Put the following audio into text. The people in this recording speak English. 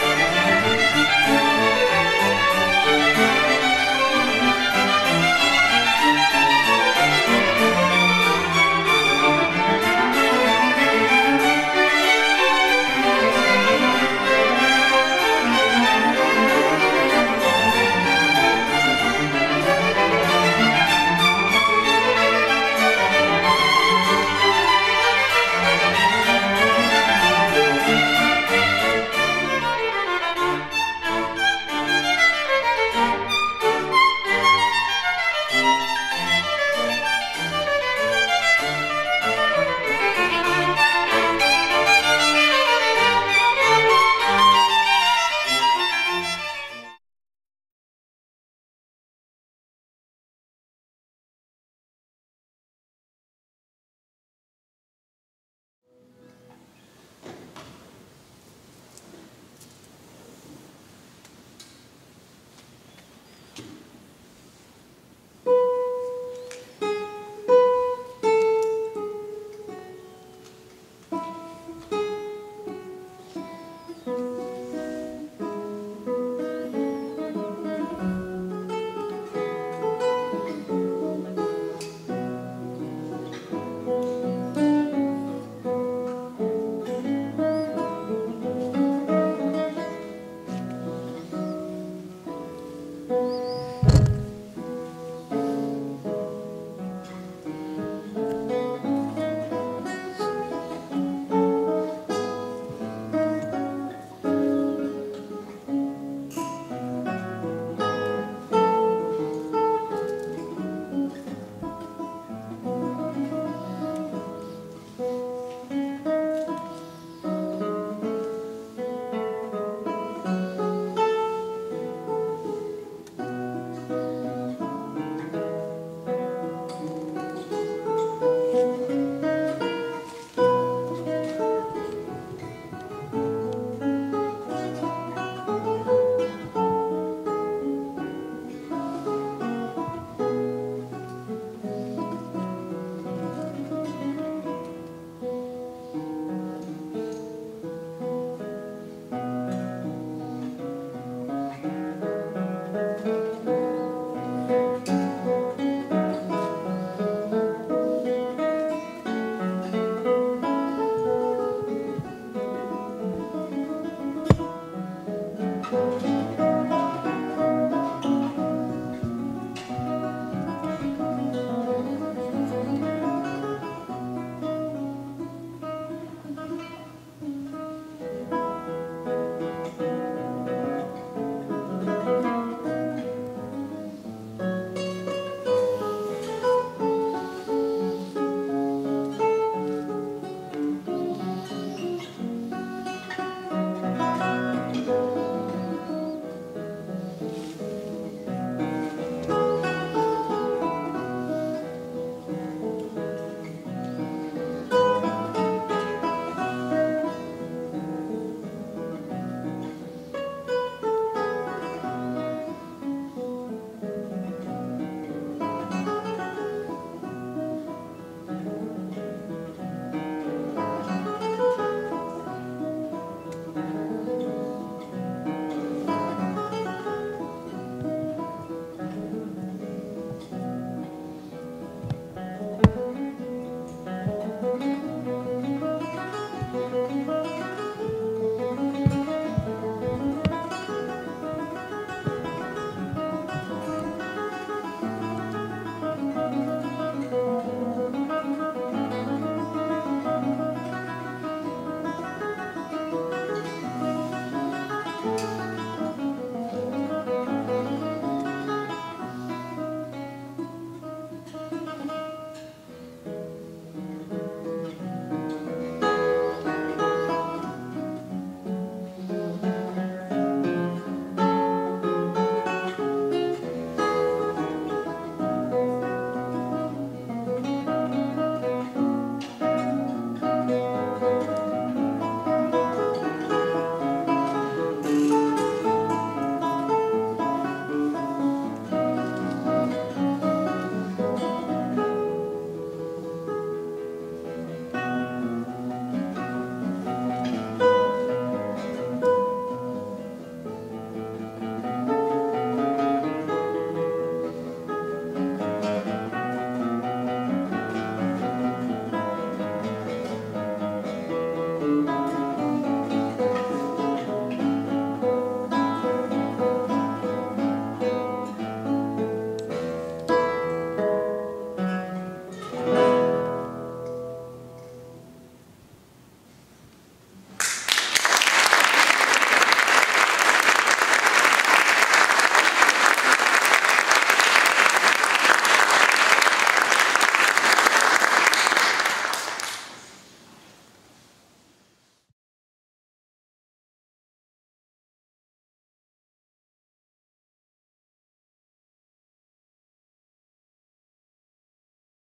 Bye.